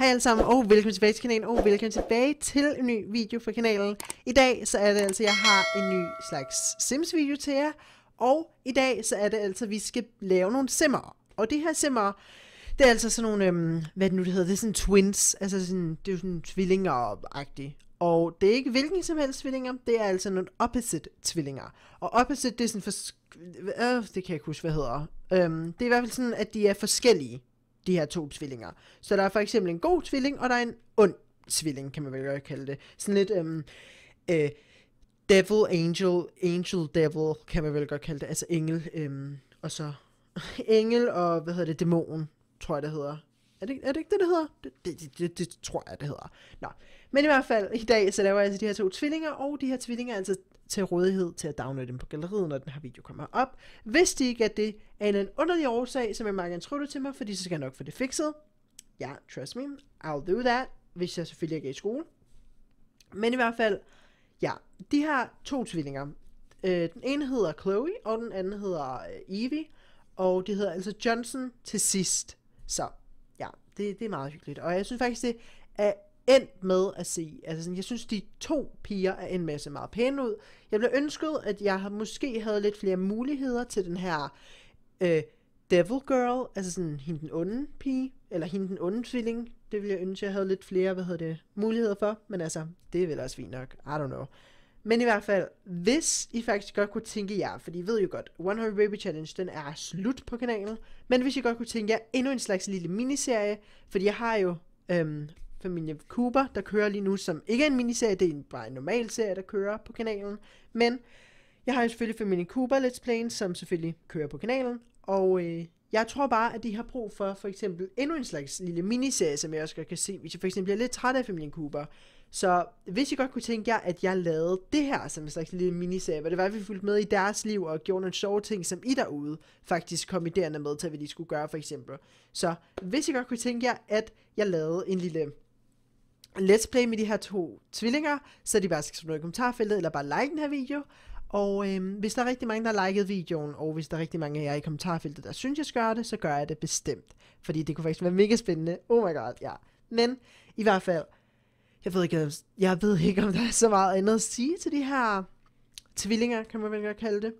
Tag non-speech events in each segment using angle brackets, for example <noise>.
Hej alle sammen, og velkommen tilbage til kanalen, og velkommen tilbage til en ny video fra kanalen. I dag så er det altså, jeg har en ny slags Sims-video til jer, og i dag så er det altså, vi skal lave nogle simmer. Og det her simmer, det er altså sådan nogle, øhm, hvad er det nu det hedder, det er sådan twins, altså sådan, det er jo sådan tvillinger-agtigt. Og det er ikke hvilken som helst tvillinger, det er altså nogle opposite tvillinger. Og opposite, det er sådan for... Øh, det kan jeg ikke huske, hvad hedder. Øhm, det er i hvert fald sådan, at de er forskellige de her to tvillinger. Så der er for eksempel en god tvilling, og der er en ond tvilling, kan man vel godt kalde det. Sådan lidt øhm, øh, devil, angel, angel, devil, kan man vel godt kalde det. Altså engel, øhm, og så <laughs> engel og, hvad hedder det, dæmon, tror jeg det hedder. Er det, er det ikke det, det hedder? Det, det, det, det, tror jeg, det hedder. Nå. Men i hvert fald, i dag, så laver jeg altså de her to tvillinger, og de her tvillinger er altså til rådighed til at downloade dem på galleriet, når den her video kommer op. Hvis de ikke er det af en underlig årsag, så vil jeg meget gerne tro det til mig, fordi så skal jeg nok få det fikset. Ja, yeah, trust me, I'll do that, hvis jeg selvfølgelig ikke er i skole. Men i hvert fald, ja, de her to tvillinger. Øh, den ene hedder Chloe, og den anden hedder øh, Evie, og de hedder altså Johnson til sidst. Så ja, det, det er meget hyggeligt. Og jeg synes faktisk, det er endt med at se. Altså sådan, jeg synes, de to piger er en masse meget pæne ud. Jeg blev ønsket, at jeg måske havde lidt flere muligheder til den her øh, Devil Girl, altså sådan hende den onde pige, eller hende den onde tvilling. Det ville jeg ønske, jeg havde lidt flere, hvad hedder det, muligheder for. Men altså, det er vel også fint nok. I don't know. Men i hvert fald, hvis I faktisk godt kunne tænke jer, for I ved jo godt, One Hungry Baby Challenge, den er slut på kanalen, men hvis I godt kunne tænke jer endnu en slags lille miniserie, fordi jeg har jo øhm, familie Cooper, der kører lige nu, som ikke er en miniserie, det er en, bare en normal serie, der kører på kanalen, men jeg har jo selvfølgelig familie Cooper Let's Play, som selvfølgelig kører på kanalen, og øh, jeg tror bare, at de har brug for for eksempel endnu en slags lille miniserie, som jeg også godt kan se, hvis jeg for eksempel er lidt træt af familien Cooper, så hvis I godt kunne tænke jer, at jeg lavede det her som en slags lille miniserie, hvor det var, at vi fulgte med i deres liv og gjorde nogle sjove ting, som I derude faktisk kom idéerne med til, hvad de skulle gøre for eksempel. Så hvis I godt kunne tænke jer, at jeg lavede en lille let's play med de her to tvillinger, så de bare skal skrive noget i kommentarfeltet, eller bare like den her video. Og øhm, hvis der er rigtig mange, der har liket videoen, og hvis der er rigtig mange af jer i kommentarfeltet, der synes, jeg skal gøre det, så gør jeg det bestemt. Fordi det kunne faktisk være mega spændende. Oh my god, ja. Men i hvert fald, jeg ved ikke, jeg ved ikke, om der er så meget andet at sige til de her tvillinger, kan man vel godt kalde det.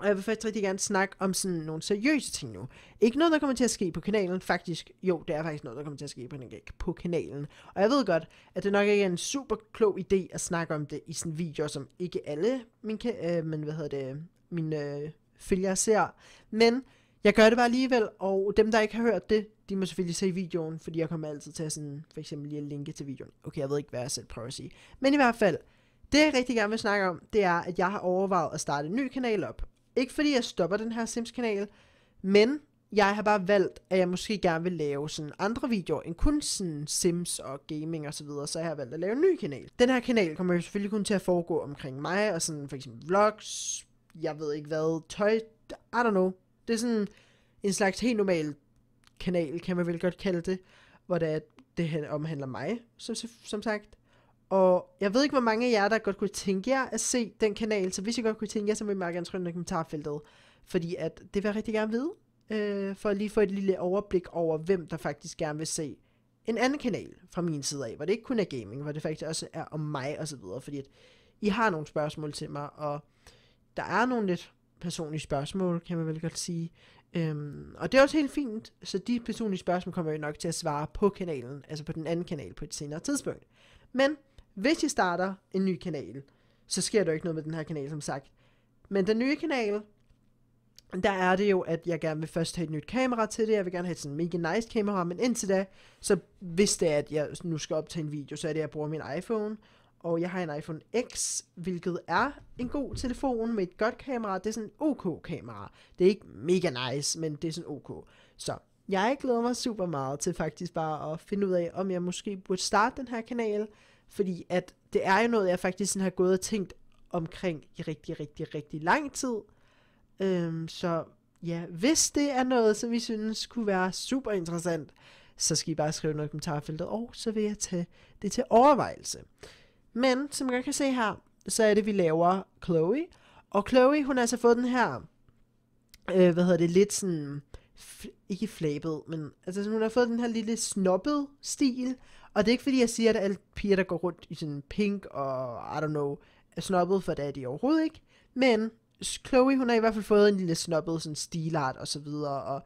Og jeg vil faktisk rigtig gerne snakke om sådan nogle seriøse ting nu. Ikke noget, der kommer til at ske på kanalen, faktisk. Jo, det er faktisk noget, der kommer til at ske på, på kanalen. Og jeg ved godt, at det nok ikke er en super klog idé at snakke om det i sådan en video, som ikke alle min, øh, men hvad hedder det, mine øh, følgere ser. Men jeg gør det bare alligevel, og dem, der ikke har hørt det, de må selvfølgelig se videoen, fordi jeg kommer altid til at sådan, for eksempel lige linke til videoen. Okay, jeg ved ikke, hvad jeg selv prøver at sige. Men i hvert fald, det jeg rigtig gerne vil snakke om, det er, at jeg har overvejet at starte en ny kanal op. Ikke fordi jeg stopper den her Sims-kanal, men jeg har bare valgt, at jeg måske gerne vil lave sådan andre videoer, end kun sådan Sims og gaming og så videre, så jeg har valgt at lave en ny kanal. Den her kanal kommer jo selvfølgelig kun til at foregå omkring mig, og sådan for eksempel vlogs, jeg ved ikke hvad, tøj, I don't know. Det er sådan en slags helt normal kanal, kan man vel godt kalde det, hvor det, er, det omhandler mig, som, som sagt. Og jeg ved ikke, hvor mange af jer, der godt kunne tænke jer at se den kanal, så hvis I godt kunne tænke jer, så vil jeg meget gerne skrive i kommentarfeltet. Fordi at det vil jeg rigtig gerne vide, øh, for at lige få et lille overblik over, hvem der faktisk gerne vil se en anden kanal fra min side af, hvor det ikke kun er gaming, hvor det faktisk også er om mig og så videre, fordi at I har nogle spørgsmål til mig, og der er nogle lidt personlige spørgsmål, kan man vel godt sige. Øhm, og det er også helt fint, så de personlige spørgsmål kommer jeg nok til at svare på kanalen, altså på den anden kanal på et senere tidspunkt. Men hvis jeg starter en ny kanal, så sker der ikke noget med den her kanal, som sagt. Men den nye kanal, der er det jo, at jeg gerne vil først have et nyt kamera til det. Jeg vil gerne have et sådan mega nice kamera, men indtil da, så hvis det er, at jeg nu skal optage en video, så er det, at jeg bruger min iPhone. Og jeg har en iPhone X, hvilket er en god telefon med et godt kamera. Det er sådan en OK kamera. Det er ikke mega nice, men det er sådan OK. Så jeg glæder mig super meget til faktisk bare at finde ud af, om jeg måske burde starte den her kanal. Fordi at det er jo noget, jeg faktisk sådan har gået og tænkt omkring i rigtig, rigtig, rigtig lang tid. Øhm, så ja, hvis det er noget, som vi synes kunne være super interessant, så skal I bare skrive noget i kommentarfeltet, og så vil jeg tage det til overvejelse. Men som jeg kan se her, så er det, vi laver Chloe. Og Chloe, hun har altså fået den her, øh, hvad hedder det, lidt sådan ikke flabet, men altså hun har fået den her lille snobbet stil, og det er ikke fordi, jeg siger, at alle piger, der går rundt i sådan pink og, I don't know, er snobbet, for det er de overhovedet ikke, men Chloe, hun har i hvert fald fået en lille snobbet sådan stilart og så videre, og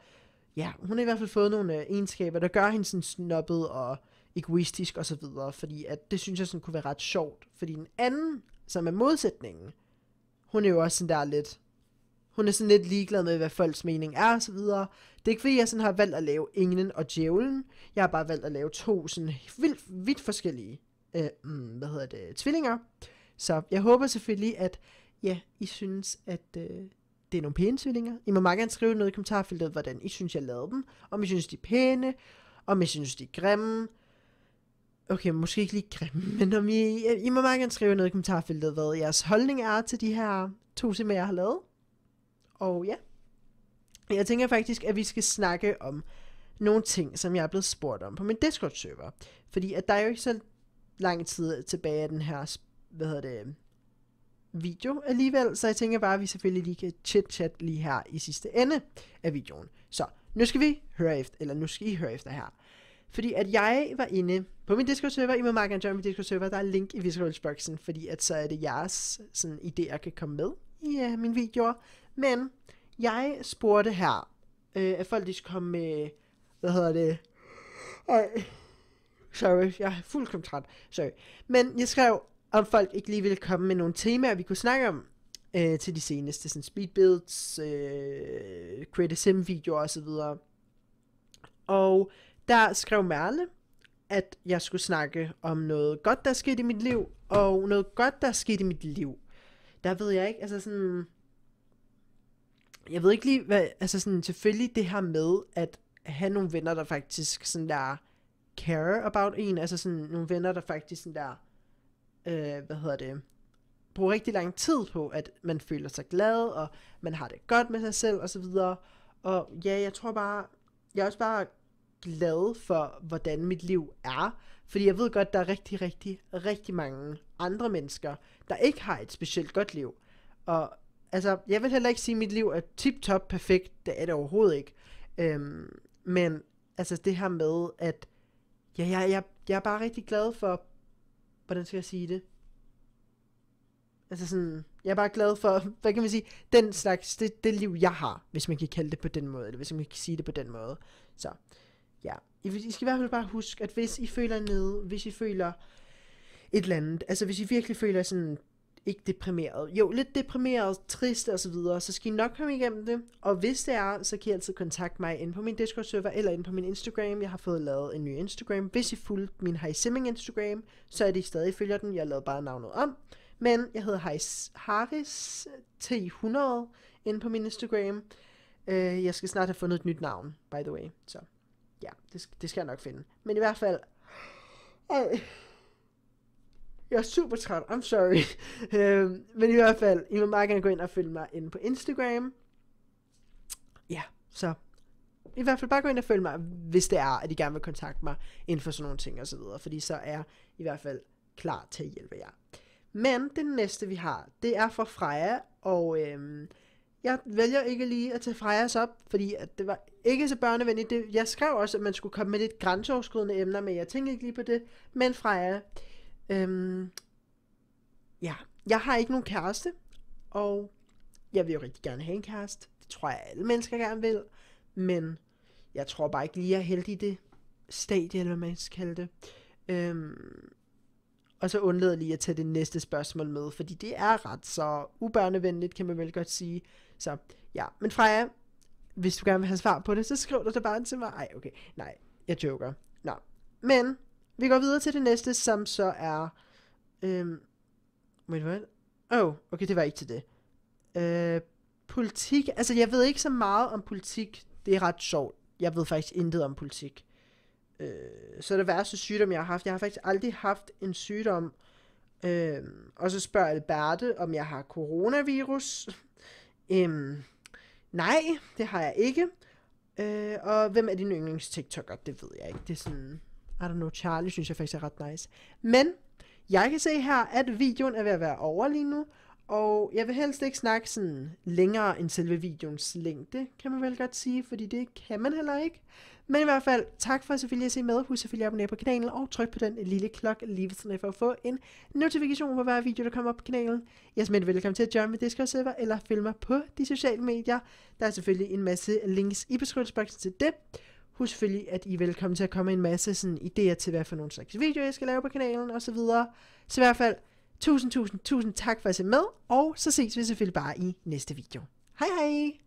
ja, hun har i hvert fald fået nogle øh, egenskaber, der gør hende sådan snobbet og egoistisk og så videre, fordi at det synes jeg sådan kunne være ret sjovt, fordi den anden, som er modsætningen, hun er jo også sådan der lidt, hun er sådan lidt ligeglad med, hvad folks mening er og så videre. Det er ikke fordi, jeg sådan har valgt at lave Englen og Djævlen. Jeg har bare valgt at lave to sådan vildt, vidt forskellige, øh, mm, hvad hedder det, tvillinger. Så jeg håber selvfølgelig, at ja, I synes, at øh, det er nogle pæne tvillinger. I må meget gerne skrive noget i kommentarfeltet, hvordan I synes, jeg lavede dem. Om I synes, de er pæne, om I synes, de er grimme. Okay, måske ikke lige grimme, <laughs> men om I, I må meget gerne skrive noget i kommentarfeltet, hvad jeres holdning er til de her to simmer, jeg har lavet. Og ja, jeg tænker faktisk, at vi skal snakke om nogle ting, som jeg er blevet spurgt om på min Discord-server. Fordi at der er jo ikke så lang tid tilbage af den her, hvad hedder det, video alligevel, så jeg tænker bare, at vi selvfølgelig lige kan chit-chat lige her i sidste ende af videoen. Så nu skal vi høre efter, eller nu skal I høre efter her. Fordi at jeg var inde på min Discord-server, I må meget gerne join min Discord-server, der er link i description fordi at så er det jeres sådan, idéer kan komme med i uh, mine videoer. Men jeg spurgte her, øh, at folk de skulle komme med, hvad hedder det, Ej, sorry, jeg er fuldkommen træt, sorry. Men jeg skrev, om folk ikke lige ville komme med nogle temaer, vi kunne snakke om øh, til de seneste, sådan speedbuilds, øh, create sim videoer osv. Og der skrev Merle, at jeg skulle snakke om noget godt, der skete i mit liv, og noget godt, der skete i mit liv. Der ved jeg ikke, altså sådan, jeg ved ikke lige, hvad, altså sådan, selvfølgelig det her med, at have nogle venner, der faktisk sådan der care about en, altså sådan nogle venner, der faktisk sådan der, øh, hvad hedder det, bruger rigtig lang tid på, at man føler sig glad, og man har det godt med sig selv, og så videre. Og ja, jeg tror bare, jeg er også bare glad for, hvordan mit liv er, fordi jeg ved godt, der er rigtig, rigtig, rigtig mange andre mennesker, der ikke har et specielt godt liv. Og altså, jeg vil heller ikke sige, at mit liv er tip-top perfekt, det er det overhovedet ikke. Øhm, men altså det her med, at ja, jeg, jeg, jeg er bare rigtig glad for, hvordan skal jeg sige det? Altså sådan, jeg er bare glad for, <laughs> hvad kan man sige, den slags, det, det liv jeg har, hvis man kan kalde det på den måde, eller hvis man kan sige det på den måde. Så, ja. I, I skal i hvert fald bare huske, at hvis I føler nede, hvis I føler et eller andet, altså hvis I virkelig føler sådan, ikke deprimeret, jo, lidt deprimeret, trist og så videre, så skal I nok komme igennem det, og hvis det er, så kan I altid kontakte mig ind på min Discord-server, eller ind på min Instagram, jeg har fået lavet en ny Instagram, hvis I fulgte min Hej Simming Instagram, så er det I stadig følger den, jeg lavede bare navnet om, men jeg hedder Haris T100 inde på min Instagram, uh, jeg skal snart have fundet et nyt navn, by the way, så ja, det, det skal jeg nok finde, men i hvert fald, øh, jeg er super træt, I'm sorry. <laughs> øh, men i hvert fald, I må meget gerne gå ind og følge mig ind på Instagram. Ja, så i hvert fald bare gå ind og følge mig, hvis det er, at I gerne vil kontakte mig inden for sådan nogle ting og så videre. Fordi så er jeg i hvert fald klar til at hjælpe jer. Men det næste vi har, det er fra Freja, og øhm, jeg vælger ikke lige at tage Frejas op, fordi at det var ikke så børnevenligt. Det, jeg skrev også, at man skulle komme med lidt grænseoverskridende emner, men jeg tænkte ikke lige på det. Men Freja, Øhm, ja, jeg har ikke nogen kæreste, og jeg vil jo rigtig gerne have en kæreste. Det tror jeg, alle mennesker gerne vil. Men jeg tror bare ikke lige, jeg er heldig i det stadie, eller hvad man skal kalde det. Øhm, og så undlader lige at tage det næste spørgsmål med, fordi det er ret så ubørnevenligt, kan man vel godt sige. Så ja, men Freja, hvis du gerne vil have svar på det, så skriv det bare til mig. Ej, okay, nej, jeg joker. Nå, men vi går videre til det næste, som så er... Øhm, wait, what? Oh, okay, det var ikke til det. Øh, politik, altså jeg ved ikke så meget om politik. Det er ret sjovt. Jeg ved faktisk intet om politik. Øh, så det værste sygdom, jeg har haft. Jeg har faktisk aldrig haft en sygdom. Øh, og så spørger Alberte, om jeg har coronavirus. <laughs> øhm, nej, det har jeg ikke. Øh, og hvem er din yndlings TikToker? Det ved jeg ikke. Det er sådan... I don't know, Charlie synes jeg faktisk er ret nice. Men jeg kan se her, at videoen er ved at være over lige nu, Og jeg vil helst ikke snakke sådan længere end selve videoens længde, kan man vel godt sige, fordi det kan man heller ikke. Men i hvert fald, tak for selvfølgelig at se med. Husk selvfølgelig at abonnere på kanalen og tryk på den lille klokke lige ved siden for at få en notifikation på hver video, der kommer op på kanalen. Jeg er velkommen til at join med Discord server eller følge mig på de sociale medier. Der er selvfølgelig en masse links i beskrivelsesboksen til det. Husk selvfølgelig, at I er velkommen til at komme en masse sådan, idéer til, hvad for nogle slags videoer jeg skal lave på kanalen osv. Så, videre. så i hvert fald, tusind, tusind, tusind tak for at se med, og så ses vi selvfølgelig bare i næste video. Hej hej!